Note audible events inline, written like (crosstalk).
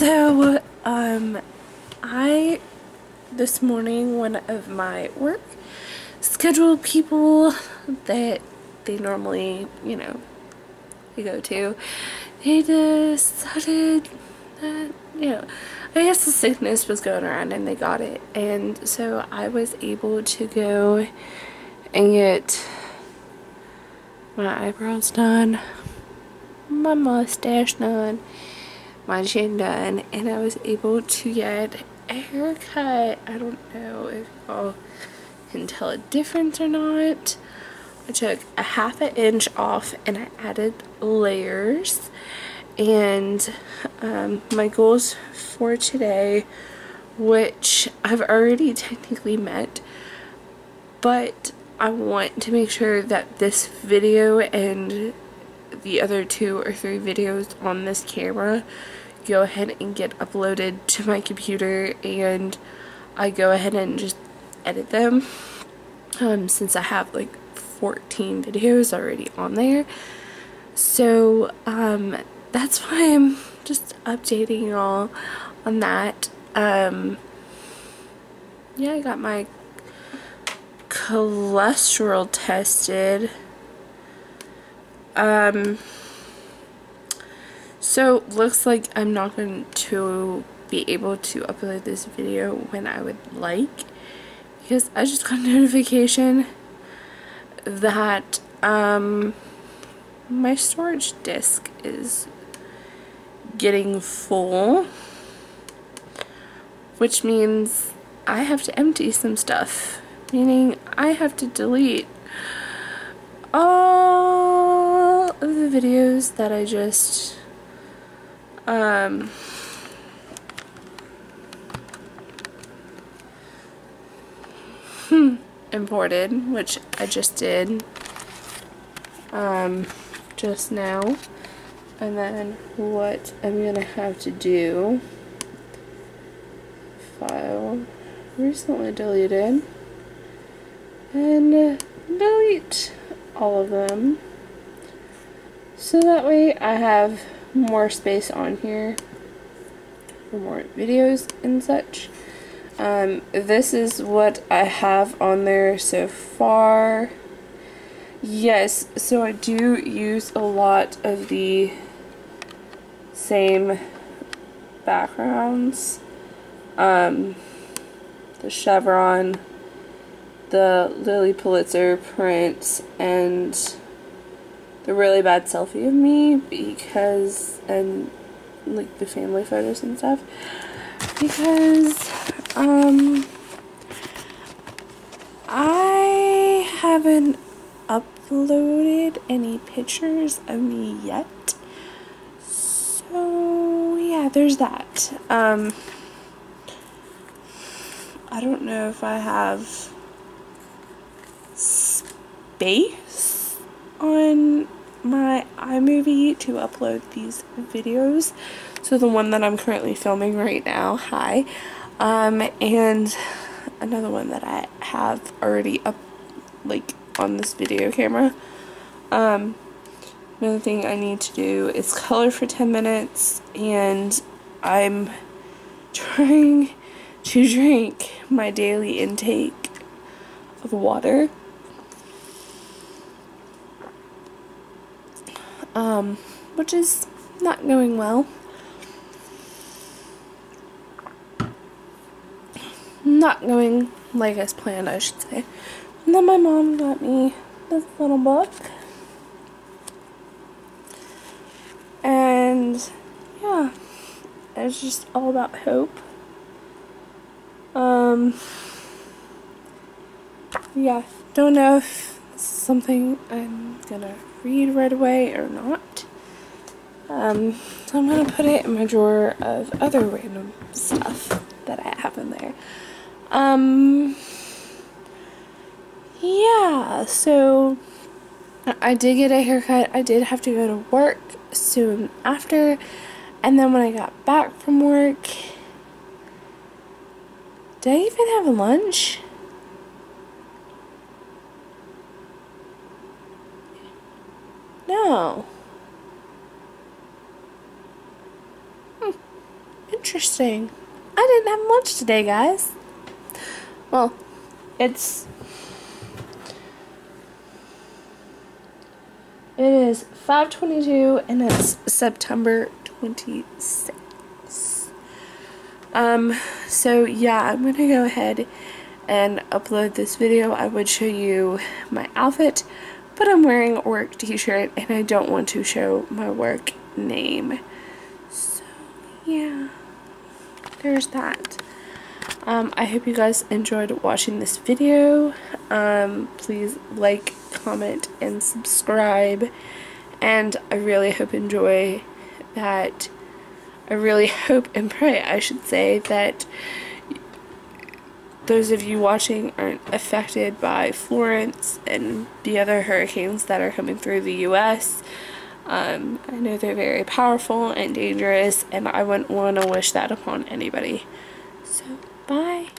So, um, I, this morning, one of my work scheduled people that they normally, you know, they go to, they decided that, you know, I guess the sickness was going around and they got it. And so I was able to go and get my eyebrows done, my mustache done, my chin done, and I was able to get a haircut. I don't know if y'all can tell a difference or not. I took a half an inch off and I added layers and um, my goals for today which I've already technically met but I want to make sure that this video and the other two or three videos on this camera go ahead and get uploaded to my computer and I go ahead and just edit them. Um, since I have like 14 videos already on there. So um, that's (laughs) why I'm just updating y'all on that. Um, yeah I got my cholesterol tested um, so looks like I'm not going to be able to upload this video when I would like because I just got a (laughs) notification that um, my storage disk is getting full which means I have to empty some stuff meaning I have to delete all of the videos that I just um, hmm, imported, which I just did um, just now. And then what I'm going to have to do, file recently deleted, and delete all of them. So that way I have more space on here for more videos and such. Um, this is what I have on there so far. Yes, so I do use a lot of the same backgrounds. Um, the chevron, the Lilly Pulitzer print, and the really bad selfie of me because, and like the family photos and stuff, because, um, I haven't uploaded any pictures of me yet. So, yeah, there's that. Um, I don't know if I have space on my iMovie to upload these videos. So the one that I'm currently filming right now, hi, um, and another one that I have already up, like, on this video camera. Um, another thing I need to do is color for 10 minutes, and I'm (laughs) trying to drink my daily intake of water. Um, which is not going well. Not going like as planned, I should say. And then my mom got me this little book. And yeah, it's just all about hope. Um, yeah, don't know if something I'm gonna read right away or not. Um, so I'm gonna put it in my drawer of other random stuff that I have in there. Um, yeah, so I did get a haircut. I did have to go to work soon after. And then when I got back from work, did I even have lunch? No. Hmm. Interesting. I didn't have lunch today, guys. Well, it's it is 5:22 and it's September 26th. Um so yeah, I'm going to go ahead and upload this video. I would show you my outfit, but I'm wearing a work t-shirt and I don't want to show my work name. So, yeah. There's that. Um, I hope you guys enjoyed watching this video. Um, please like, comment, and subscribe. And I really hope enjoy that. I really hope and pray, I should say, that those of you watching aren't affected by Florence and the other hurricanes that are coming through the U.S. Um, I know they're very powerful and dangerous, and I wouldn't want to wish that upon anybody. So, bye.